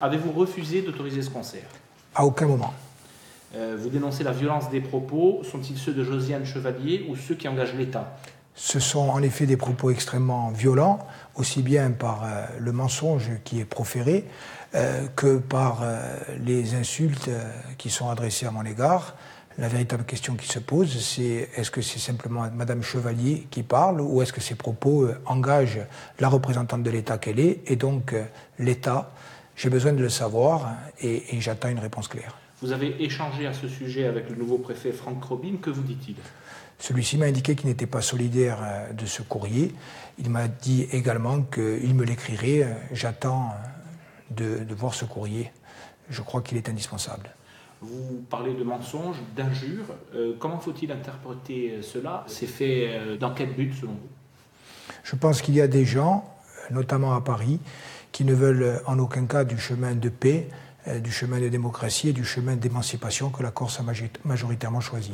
Avez-vous refusé d'autoriser ce concert? À aucun moment. Euh, vous dénoncez la violence des propos. Sont-ils ceux de Josiane Chevalier ou ceux qui engagent l'État? Ce sont en effet des propos extrêmement violents, aussi bien par euh, le mensonge qui est proféré euh, que par les insultes qui sont adressées à mon égard. La véritable question qui se pose, c'est est-ce que c'est simplement Madame Chevalier qui parle ou est-ce que ces propos engagent la représentante de l'État qu'elle est et donc l'État j'ai besoin de le savoir et, j'attends une réponse claire. Vous avez échangé à ce sujet avec le nouveau préfet Franck Robin. Que vous dit-il? Celui-ci m'a indiqué qu'il n'était pas solidaire euh, de ce courrier. Il m'a dit également qu'il me l'écrirait. J'attends euh, de, voir ce courrier. Je crois qu'il est indispensable. Vous parlez de mensonges, d'injures. Euh, comment faut-il interpréter cela? C'est fait dans quel but selon vous? Je pense qu'il y a des gens, notamment à Paris, qui ne veulent en aucun cas du chemin de paix, euh, du chemin de démocratie et du chemin d'émancipation que la Corse a majoritairement choisi.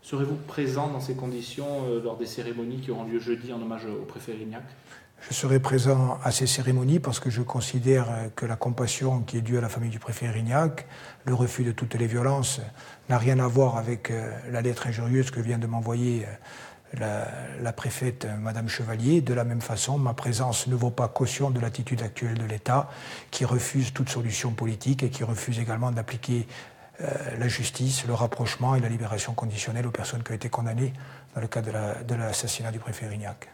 Serez-vous présent dans ces conditions euh, lors des cérémonies qui auront lieu jeudi en hommage au préfet Rignac? Je serai présent à ces cérémonies parce que je considère que la compassion qui est due à la famille du préfet Rignac, le refus de toutes les violences, n'a rien à voir avec euh, la lettre injurieuse que vient de m'envoyer la, préfète euh, Madame Chevalier. De la même façon, ma présence ne vaut pas caution de l'attitude actuelle de l'État qui refuse toute solution politique et qui refuse également d'appliquer euh, la justice, le rapprochement et la libération conditionnelle aux personnes qui ont été condamnées dans le cas de l'assassinat du préfet Rignac.